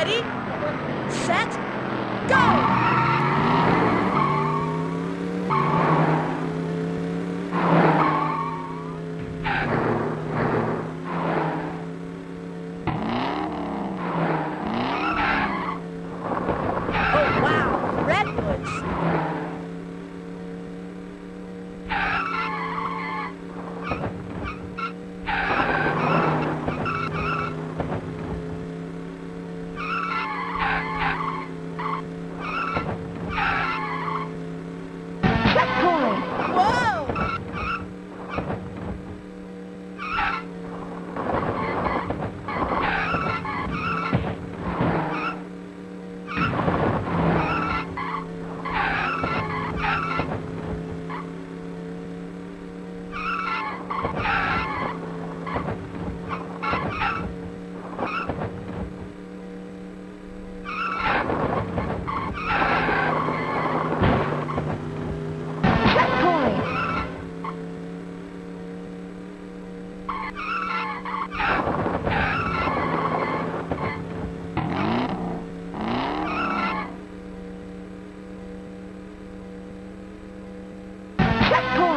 Ready, set, go! Oh, wow, Checkpoint! Checkpoint!